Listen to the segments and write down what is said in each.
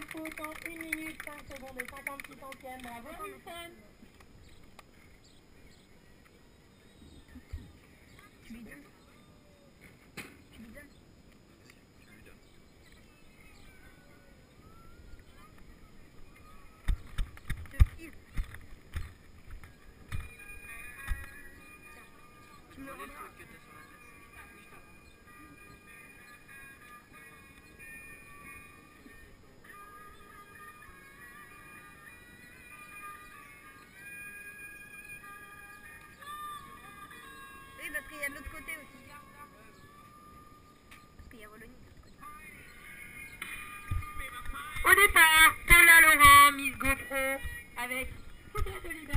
faute en 1 minute 5 secondes et 56 centièmes. Bravo Wilson Tu lui donnes Tu lui donnes Tu qu'il y a de l'autre côté aussi. Parce qu'il y a Wallonie de l'autre côté. Au départ, Paula Laurent, Miss GoPro, avec Secret de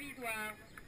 centièmes. Si